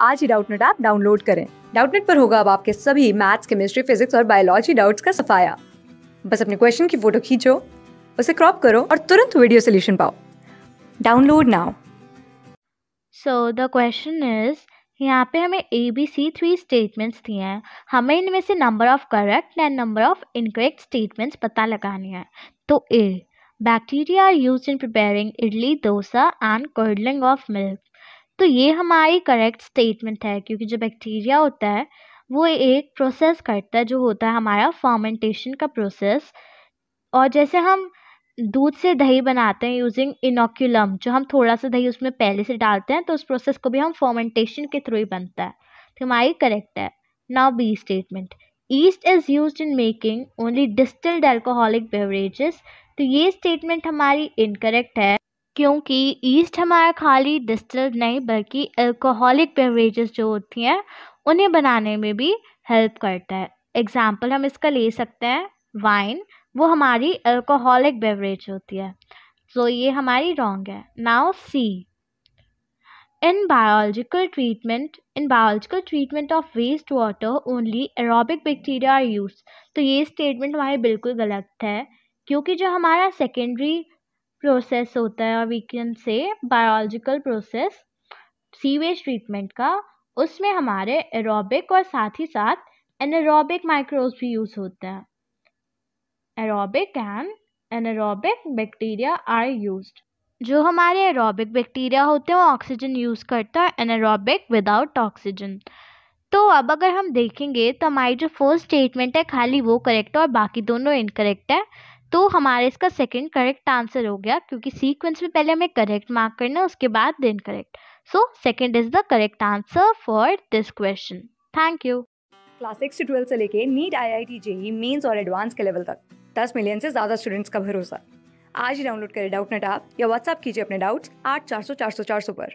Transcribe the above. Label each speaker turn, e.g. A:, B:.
A: आज ही Doubtnut app download करें। डाउटनेट पर होगा अब आपके सभी मैथ्स केमिस्ट्री फिजिक्स और बायोलॉजी डाउट्स का सफाया। बस अपने क्वेश्चन की फ़ोटो खींचो, उसे क्रॉप करो और तुरंत वीडियो सोल्यूशन पाओ। Download now
B: so the question is यहाँ पे हमें A B C three statements दिए हैं। हमें इनमें से number of correct and number of incorrect statements पता लगानी है। तो A bacteria are use in preparing idli, dosa and curdling of milk तो ये हमारी करेक्ट स्टेटमेंट है, क्योंकि जो बैक्टीरिया होता है, वो एक प्रोसेस करता है, जो होता है हमारा फर्मेंटेशन का प्रोसेस और जैसे हम दूध से दही बनाते हैं यूजिंग इनोक्यूलम जो हम थोड़ा सा दही उसमें पहले से डालते हैं तो उस प्रोसेस को भी हम फर्मेंटेशन के थ्रू ही बनता है। तो हमारी करेक्ट है। Now B statement yeast is use in making only distilled alcoholic beverages तो ये स्टेटमेंट हमारी इनकरेक्ट है। क्योंकि ईस्ट हमारा खाली डिस्टिल्ड नहीं बल्कि अल्कोहलिक बेवरेजेस जो होती हैं उन्हें बनाने में भी हेल्प करता है। एग्ज़ाम्पल हम इसका ले सकते हैं वाइन वो हमारी अल्कोहलिक बेवरेज होती है। सो so, ये हमारी रॉन्ग है। Now C in biological treatment in biological treatment of waste water only aerobic bacteria are use तो ये स्टेटमेंट हमारी बिल्कुल गलत है क्योंकि जो हमारा सेकेंडरी प्रोसेस होता है और we can say biological process sewage treatment का। उसमें हमारे एरोबिक और साथ ही साथ एनारोबिक माइक्रोब्स भी यूज़ होते हैं। Aerobic and anaerobic bacteria are use जो हमारे एरोबिक बैक्टीरिया होते हैं, वो ऑक्सीजन यूज़ करता है एनारोबिक विदाउट ऑक्सीजन तो अब अगर हम देखेंगे तो हमारी जो फ़र्स्ट स्टेटमेंट है, खाली वो करेक्ट है और बाकी दोनों इनकरेक्ट है। तो हमारे इसका सेकंड करेक्ट आंसर हो गया, क्योंकि सीक्वेंस में पहले हमें करेक्ट मार्क करना है, उसके बाद then correct so second is the correct answer for this question thank you
A: class six से ट्वेल्थ से लेके NEET I I T JEE Mains और एडवांस के लेवल तक, दस मिलियन से ज़्यादा स्टूडेंट्स का भरोसा. आज ही डाउनलोड करें डाउट नेट आप या व्हाट्सअप कीजिए अपने डाउट्स आठ चार सौ चार सौ चार सौ पर.